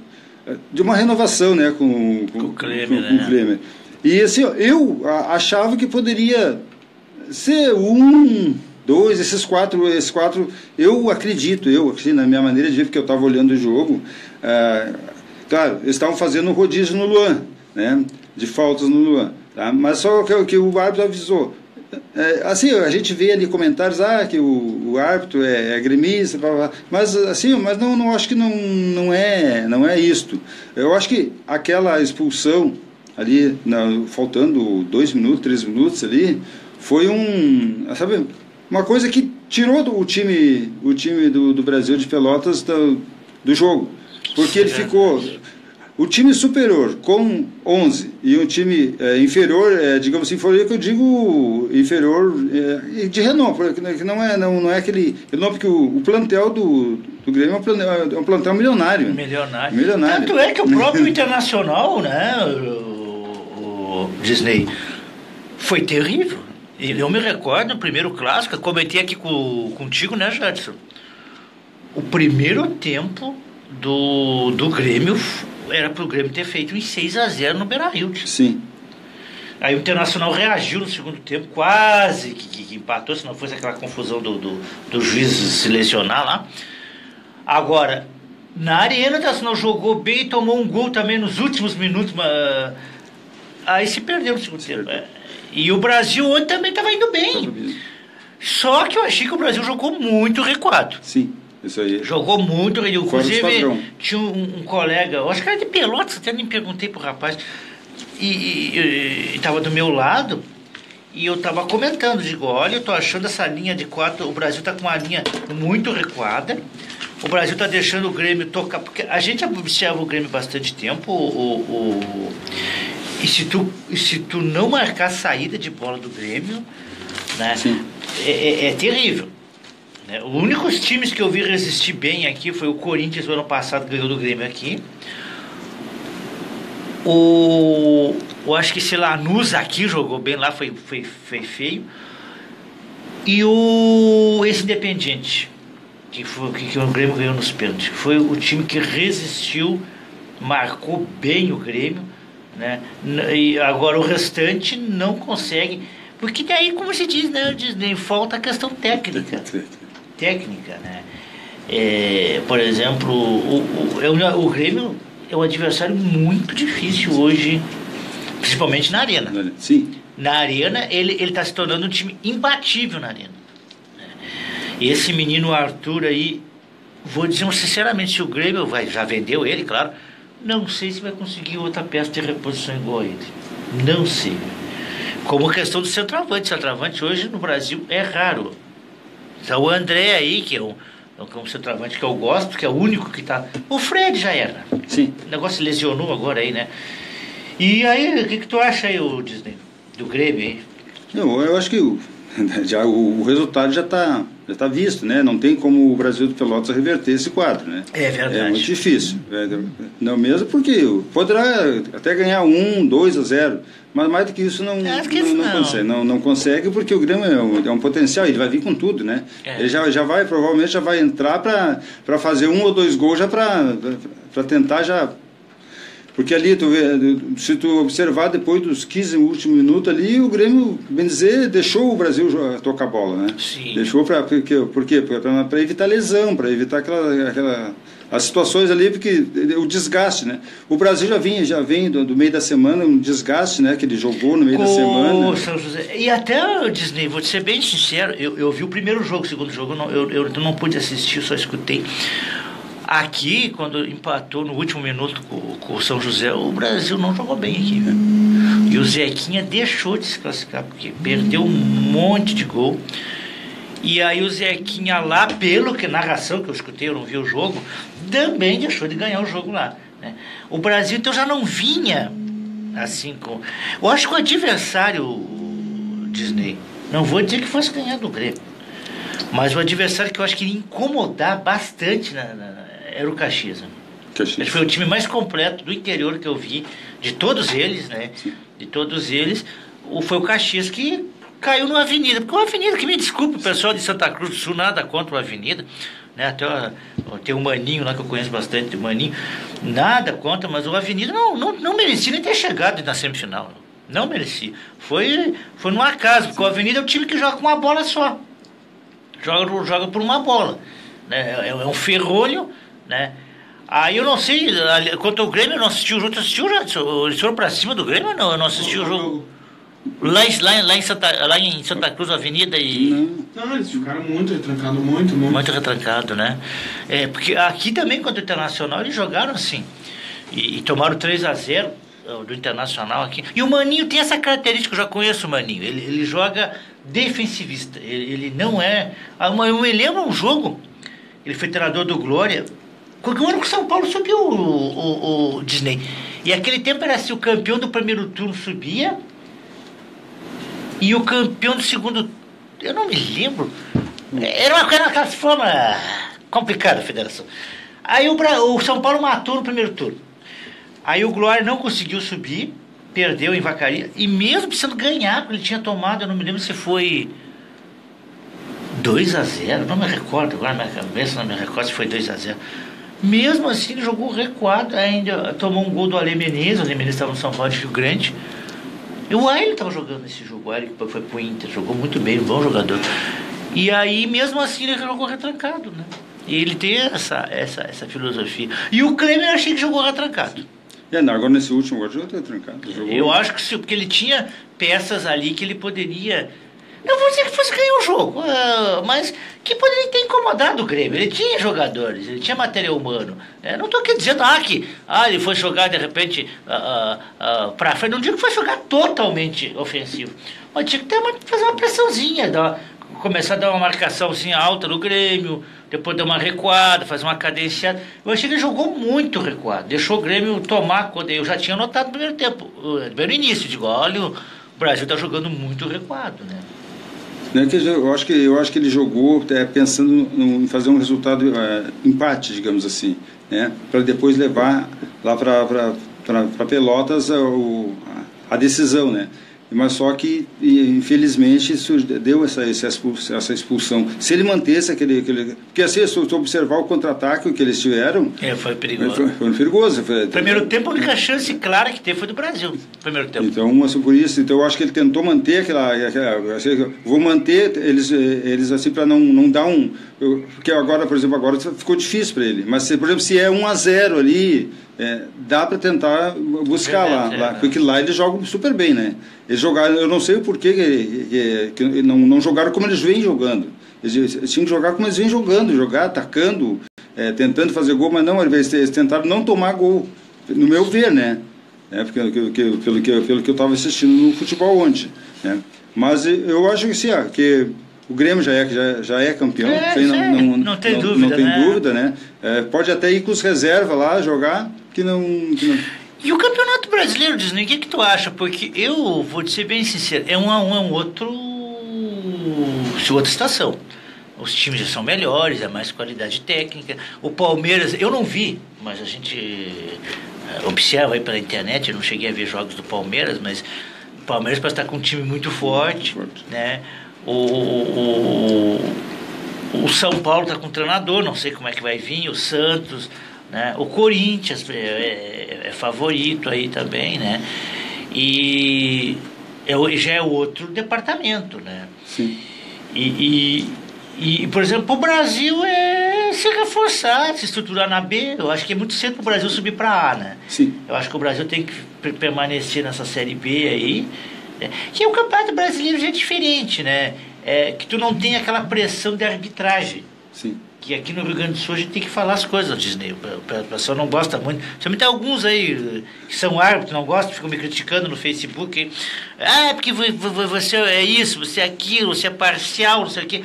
de uma renovação, né, com, com, com o Klemer, com, né? com o Klemer. E assim, ó, eu achava que poderia ser um, dois, esses quatro, esses quatro, eu acredito, eu, assim, na minha maneira de ver, porque eu estava olhando o jogo, ah, claro, eles estavam fazendo um rodízio no Luan, né, de faltas no Luan, tá? mas só que, que o árbitro avisou, é, assim, a gente vê ali comentários, ah, que o, o árbitro é, é gremista, blá, blá, mas assim, mas não, não acho que não, não é, não é isto. Eu acho que aquela expulsão ali, na, faltando dois minutos, três minutos ali, foi um, sabe, uma coisa que tirou do, o time, o time do, do Brasil de Pelotas do, do jogo, porque ele ficou o time superior com 11 e um time é, inferior, é, digamos assim, inferior que eu digo inferior é, de renome, que não é, não, não é aquele renome, porque o, o plantel do, do Grêmio é um plantel, é um plantel milionário. Milionário. milionário. Tanto é que o próprio Internacional, né, o, o Disney, foi terrível. E eu me recordo no primeiro clássico, comentei aqui com, contigo, né, Jadson? O primeiro tempo do, do Grêmio era pro Grêmio ter feito em 6 a 0 no Beira-Rio. Sim. Aí o Internacional reagiu no segundo tempo, quase que, que, que empatou, se não fosse aquela confusão do, do, do juiz selecionar lá. Agora, Na arena, tá, não jogou bem e tomou um gol também nos últimos minutos. Mas... Aí se perdeu no segundo tempo. É. E o Brasil ontem também estava indo bem. Só que eu achei que o Brasil jogou muito recuado. Sim, isso aí. Jogou muito, inclusive tinha um, um, colega, acho que era de Pelotas, até nem perguntei pro rapaz, e estava do meu lado, e eu estava comentando, digo, olha, eu tô achando essa linha de quatro, o Brasil está com uma linha muito recuada, o Brasil está deixando o Grêmio tocar, porque a gente observa o Grêmio bastante tempo, o, o, e se tu, se tu não marcar a saída de bola do Grêmio, né, é, é, é, terrível. Né? Os únicos times que eu vi resistir bem aqui foi o Corinthians no ano passado, ganhou do Grêmio aqui. O, eu acho que, lá, Lanús aqui jogou bem lá, foi, foi, foi feio. E o esse Independente, que, foi, que, que o Grêmio ganhou nos pênaltis, foi o time que resistiu, marcou bem o Grêmio né? E agora o restante não consegue. Porque daí, como se diz, né, Disney, falta a questão técnica. técnica, né? É, por exemplo, o, o, o, o Grêmio é um adversário muito difícil hoje, principalmente na arena. Sim. Na arena, ele está se tornando um time imbatível na arena. Esse menino Arthur aí, vou dizer sinceramente, se o Grêmio vai, já vendeu ele, claro, não sei se vai conseguir outra peça de reposição igual a ele. Não sei. Como a questão do centroavante. Centroavante hoje no Brasil é raro. Então o André aí, que é um, é um centroavante que eu gosto, que é o único que está. O Fred já era. Sim. O negócio lesionou agora aí, né? E aí, o que, que tu acha aí, o Disney? Do Grêmio aí? Não, eu acho que o, já, o, o resultado já está já está visto, né? Não tem como o Brasil do Pelotas reverter esse quadro, né? É verdade. É muito difícil. É, não mesmo porque poderá até ganhar um, dois a zero, mas mais do que isso não, não, não, não, consegue. Não, não consegue porque o Grêmio é um, é um potencial, ele vai vir com tudo, né? É. Ele já, já vai, provavelmente já vai entrar para fazer um ou dois gols já para tentar já porque ali, tu vê, se tu observar depois dos 15 últimos minutos ali, o Grêmio, bem dizer, deixou o Brasil tocar a bola, né? Sim. Deixou para por quê? Para evitar lesão, para evitar aquela, aquela as situações ali porque o desgaste, né? O Brasil já vinha, já vem do, do meio da semana um desgaste, né? Que ele jogou no meio da semana. São José. E até Disney, vou te ser bem sincero, eu, eu vi o primeiro jogo, o segundo jogo, eu não, eu, eu não pude assistir, só escutei. Aqui, quando empatou no último minuto com, com o São José, o Brasil não jogou bem aqui, viu? E o Zequinha deixou de se classificar, porque perdeu um monte de gol. E aí o Zequinha lá, pelo que narração que eu escutei, eu não vi o jogo, também deixou de ganhar o jogo lá. Né? O Brasil então já não vinha assim com. Eu acho que o adversário Disney, não vou dizer que fosse ganhar do Grêmio, mas o adversário que eu acho que iria incomodar bastante na, na era o Caxias. Né? Caxias. Ele foi o time mais completo do interior que eu vi, de todos eles, né? Sim. De todos eles, o, foi o Caxias que caiu numa avenida. Porque uma avenida, que me desculpe, o pessoal de Santa Cruz do Sul, nada contra uma avenida. Né? Até tem um maninho lá que eu conheço bastante, o maninho. Nada contra, mas o Avenida não, não, não merecia nem ter chegado na semifinal. Não merecia. Foi, foi no acaso, porque o Avenida é o time que joga com uma bola só. Joga, joga por uma bola. Né? É, é um ferrolho né? Aí eu não sei, quanto ao Grêmio, eu não assisti o jogo, tu assistiu já? Eles foram pra cima do Grêmio ou não? Eu não assisti o jogo. Lá, lá, lá, em Santa, lá em Santa Cruz, Avenida e. Não, não eles ficaram muito retrancados, muito, muito. Muito retrancado, né? É, porque aqui também, contra o Internacional, eles jogaram assim. E, e tomaram 3 a 0 do Internacional aqui. E o Maninho tem essa característica, eu já conheço o Maninho. Ele, ele joga defensivista. Ele, ele não é. Ah, eu me lembro um jogo, ele foi treinador do Glória quando o São Paulo subiu o, o, o, Disney. E aquele tempo era assim, o campeão do primeiro turno subia e o campeão do segundo. Eu não me lembro. Era uma, era uma forma complicada a federação. Aí o, o São Paulo matou no primeiro turno. Aí o Glória não conseguiu subir, perdeu em Vacaria. E mesmo precisando ganhar, porque ele tinha tomado, eu não me lembro se foi 2 a 0 não me recordo agora na minha cabeça, não me recordo se foi 2 a 0 mesmo assim, jogou recuado, ainda tomou um gol do Ale Menezes, o Ale Menezes estava no São Paulo de Rio Grande. E o Aile estava jogando esse jogo, o Aile foi pro Inter, jogou muito bem, um bom jogador. E aí, mesmo assim, ele jogou retrancado, né? E ele tem essa, essa, essa filosofia. E o Klemer eu achei que jogou retrancado. É, não, agora nesse último agora jogou retrancado. Jogou... Eu acho que sim, porque ele tinha peças ali que ele poderia. Não vou dizer que fosse ganhar o jogo, uh, mas que poderia ter incomodado o Grêmio. Ele tinha jogadores, ele tinha material humano. É, não estou aqui dizendo ah, que ah, ele foi jogar de repente uh, uh, para frente. Não digo que foi jogar totalmente ofensivo. Mas tinha que ter uma, fazer uma pressãozinha, dar, começar a dar uma marcação assim, alta no Grêmio, depois dar uma recuada, fazer uma cadenciada. Eu achei que ele jogou muito recuado, deixou o Grêmio tomar quando eu já tinha notado no primeiro tempo, no primeiro início, digo, olha, o Brasil está jogando muito recuado, né? Eu acho que eu acho que ele jogou é, pensando em fazer um resultado é, empate, digamos assim, né? Para depois levar lá para Pelotas a, a decisão, né? Mas só que infelizmente deu essa, essa expulsão. Se ele mantesse aquele, aquele porque assim se observar o contra-ataque que eles tiveram, é, foi perigoso. Foi, foi perigoso. Foi, primeiro tempo a única chance clara que teve foi do Brasil. Primeiro tempo. Então assim, por isso, então eu acho que ele tentou manter aquela, aquela assim, vou manter eles eles assim para não não dar um porque agora por exemplo agora ficou difícil para ele. Mas por exemplo se é 1 a 0 ali é, dá para tentar buscar lá, lá, porque lá eles jogam super bem, né? Eles jogaram, eu não sei o porquê que, que, que não, não jogaram como eles vêm jogando. Eles, eles, tinham que jogar como eles vêm jogando, jogar atacando, é, tentando fazer gol, mas não, eles, eles tentaram não tomar gol, no meu ver, né? É, porque, que, que, pelo, que, pelo que eu estava assistindo no futebol ontem. Né? Mas eu acho que sim, ah, que o Grêmio já é, já, já é campeão, é, não, não, não, tem não, dúvida. Não tem né? dúvida, né? É, pode até ir com os reservas lá jogar, que não, que não... E o Campeonato Brasileiro, Disney, o que, que tu acha? Porque eu vou te ser bem sincero, é um a um, é um outro. outra estação. Os times já são melhores, é mais qualidade técnica. O Palmeiras, eu não vi, mas a gente observa aí pela internet, eu não cheguei a ver jogos do Palmeiras, mas o Palmeiras parece estar com um time muito forte, muito forte. né? O, o, o São Paulo está com treinador, não sei como é que vai vir, o Santos. Né? O Corinthians é, é, é favorito aí também, né? E é, já é outro departamento, né? Sim. E, e, e, por exemplo, o Brasil é se reforçar, se estruturar na B. Eu acho que é muito cedo para o Brasil subir para A, né? Sim. Eu acho que o Brasil tem que permanecer nessa Série B aí. Que o Campeonato Brasileiro já é diferente, né? É, que tu não tem aquela pressão de arbitragem. Sim que aqui no Rio Grande do Sul a gente tem que falar as coisas, Disney. O pessoal não gosta muito. Tem alguns aí que são árbitros, não gostam, ficam me criticando no Facebook. Ah, é porque você é isso, você é aquilo, você é parcial, não sei o quê.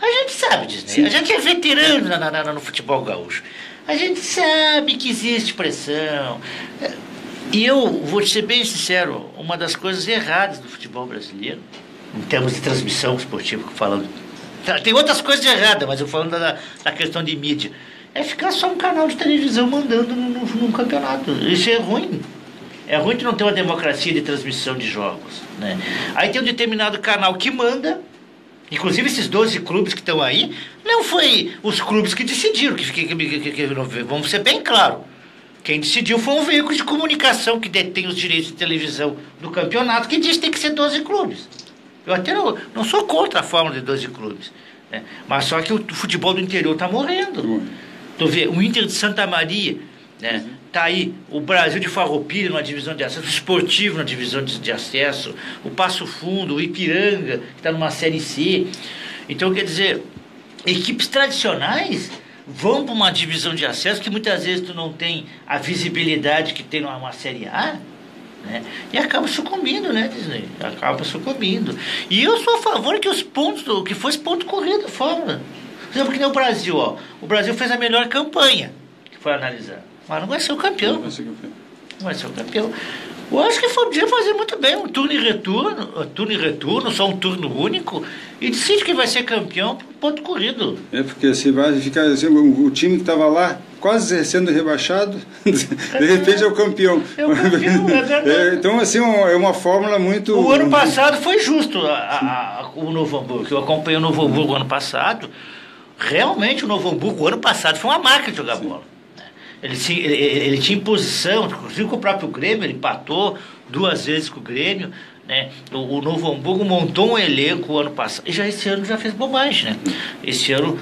A gente sabe, Disney. Sim. A gente é veterano na, na, na, no futebol gaúcho. A gente sabe que existe pressão. E eu vou ser bem sincero, uma das coisas erradas do futebol brasileiro, em termos de transmissão esportiva, falando Tá, tem outras coisas erradas, mas eu falando da, da questão de mídia. É ficar só um canal de televisão mandando num, campeonato. Isso é ruim. É ruim de não ter uma democracia de transmissão de jogos. Né? Aí tem um determinado canal que manda, inclusive esses 12 clubes que estão aí, não foi os clubes que decidiram, que, que, que, que, vamos ser bem claro. Quem decidiu foi um veículo de comunicação que detém os direitos de televisão do campeonato, que diz que tem que ser 12 clubes. Eu até não, não sou contra a fórmula de 12 clubes. Né? Mas só que o futebol do interior está morrendo. Uhum. Tu vê, o Inter de Santa Maria, né? Uhum. Tá aí o Brasil de Farroupilha numa divisão de acesso, o Esportivo na divisão de, de acesso, o Passo Fundo, o Ipiranga, que está numa Série C. Então, quer dizer, equipes tradicionais vão para uma divisão de acesso que muitas vezes tu não tem a visibilidade que tem numa Série A, né? E acaba sucumbindo, né, Disney? Acaba sucumbindo. E eu sou a favor que os pontos, que fosse ponto corrido fora. Por exemplo, que nem o Brasil, ó. O Brasil fez a melhor campanha, que foi analisar. Mas não vai ser o campeão. Não vai ser o campeão. Não vai ser o campeão. Eu acho que podia fazer muito bem um turno e retorno, turno e retorno, só um turno único, e decide quem vai ser campeão por ponto corrido. É, porque assim, vai ficar assim, o, time que estava lá quase sendo rebaixado, de repente é o campeão. É o campeão, é É, então, assim, é uma fórmula muito. O ano passado foi justo a, a, a, o Novo Hamburgo. Eu acompanhei o Novo Hamburgo ano passado. Realmente, o Novo Hamburgo, o ano passado, foi uma máquina de jogar Sim. bola. Ele, ele, ele tinha imposição, inclusive com o próprio Grêmio, ele empatou duas vezes com o Grêmio. Né? O, o Novo Hamburgo montou um elenco o ano passado. E já esse ano já fez bobagem, né? Esse ano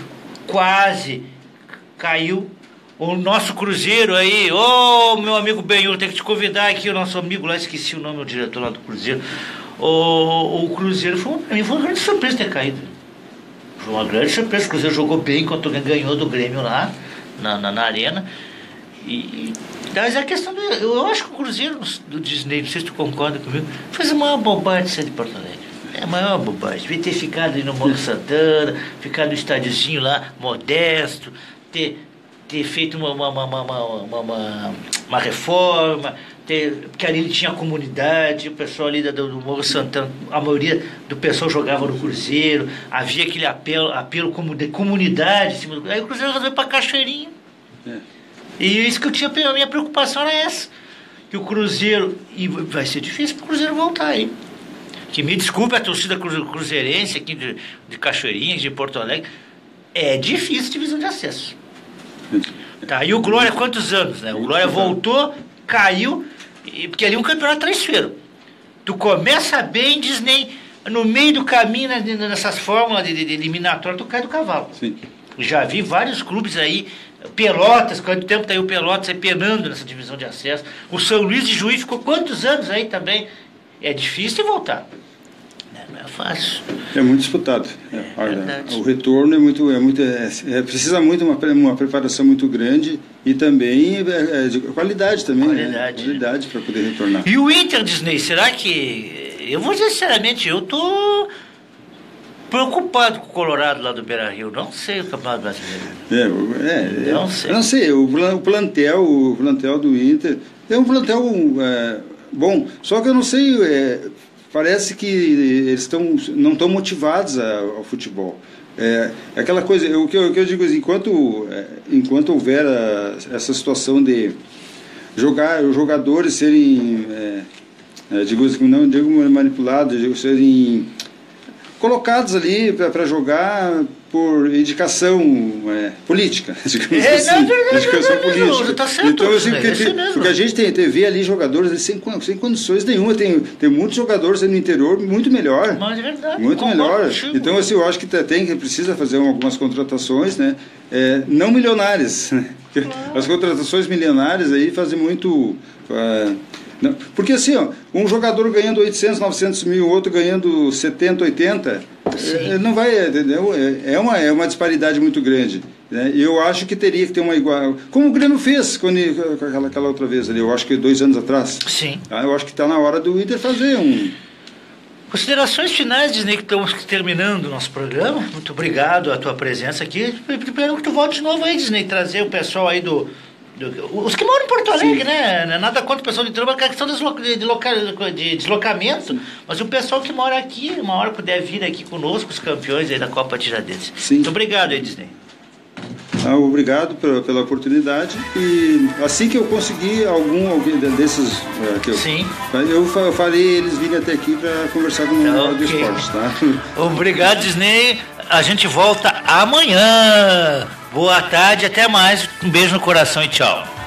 quase caiu. O nosso Cruzeiro aí, ô oh, meu amigo Benhur, tem que te convidar aqui, o nosso amigo lá, esqueci o nome, o diretor lá do Cruzeiro. O, o Cruzeiro foi, mim foi uma grande surpresa ter caído. Foi uma grande surpresa. O Cruzeiro jogou bem enquanto ganhou do Grêmio lá, na, na, na arena. E, mas a questão do. Eu acho que o Cruzeiro do Disney, não sei se tu concorda comigo, fez a maior bobagem de ser de Porto Alegre. É a maior bobagem. Devia ter ficado ali no Morro Santana, ficar no estádiozinho lá, modesto, ter, ter feito uma, uma, uma, uma, reforma, ter, porque ali tinha comunidade, o pessoal ali do, do Morro Santana, a maioria do pessoal jogava no Cruzeiro, havia aquele apelo, apelo de comunidade. Aí o Cruzeiro resolveu para Cachoeirinha. É. E isso que eu tinha, a minha preocupação era essa. Que o Cruzeiro. E vai ser difícil para o Cruzeiro voltar aí. Que me desculpe a torcida cruzeirense aqui de, de Cachoeirinha, de Porto Alegre. É difícil divisão de acesso. Tá, e o Glória, quantos anos, né? O Glória voltou, caiu, e, porque ali é um campeonato transfero. Tu começa bem, Disney, no meio do caminho, né, nessas fórmulas de, de, de eliminatória, tu cai do cavalo. Sim. Já vi vários clubes aí Pelotas, quanto tempo está aí o Pelotas aí penando nessa divisão de acesso. O São Luís de Juiz ficou quantos anos aí também? É difícil voltar. Né, não é fácil. É muito disputado. É, olha, o retorno é muito, é muito, é, é, precisa muito uma, uma preparação muito grande e também é, é de qualidade também, né? qualidade, né? qualidade para poder retornar. E o Inter Disney, será que eu vou dizer sinceramente, eu tô preocupado com o Colorado lá do Beira Rio. Não sei o Campeonato Brasileiro. É, é, não sei. Não sei, o plantel, o plantel do Inter é um plantel é, bom, só que eu não sei, é, parece que eles estão não estão motivados ao, ao futebol. É, é, aquela coisa, o que eu, que eu digo assim, enquanto, é, enquanto houver a, essa situação de jogar, os jogadores serem, é, é digo, assim, não digo manipulados, digo serem colocados ali para jogar por indicação é, política, digamos é, assim, não, não, indicação não, política. Tá certo, então, assim, porque, tem, porque, a gente tem, tem vê ali jogadores sem, sem condições nenhuma, tem, tem muitos jogadores no interior muito melhor. Mas é verdade. Muito melhor. Contigo. Então, assim, eu acho que tem que precisa fazer algumas contratações, né? É, não milionárias. Né? As contratações milionárias aí fazem muito. Uh, não, porque assim, ó, um jogador ganhando 800, 900 mil, outro ganhando 70, 80, é, não vai? É, é, uma, é uma disparidade muito grande. Né? Eu acho que teria que ter uma igual. Como o Grêmio fez quando, aquela, aquela outra vez ali, eu acho que dois anos atrás. Sim. Tá? Eu acho que está na hora do Inter fazer um. Considerações finais, Disney, que estamos terminando o nosso programa. Muito obrigado a tua presença aqui. Espero que tu volte de novo aí, Disney, trazer o pessoal aí do os que moram em Porto Alegre, Sim. né? É nada contra o pessoal de Trumba, é questão de, de, de deslocamento. Mas o pessoal que mora aqui, uma hora puder vir aqui conosco, os campeões aí da Copa Tiradentes. Sim. Muito obrigado aí, Disney. Ah, obrigado pela, pela oportunidade e assim que eu conseguir algum, algum desses é, que eu, Sim. eu, eu farei eles virem até aqui para conversar com o okay. do esporte, tá? Obrigado, Disney. A gente volta amanhã. Boa tarde, até mais. Um beijo no coração e tchau.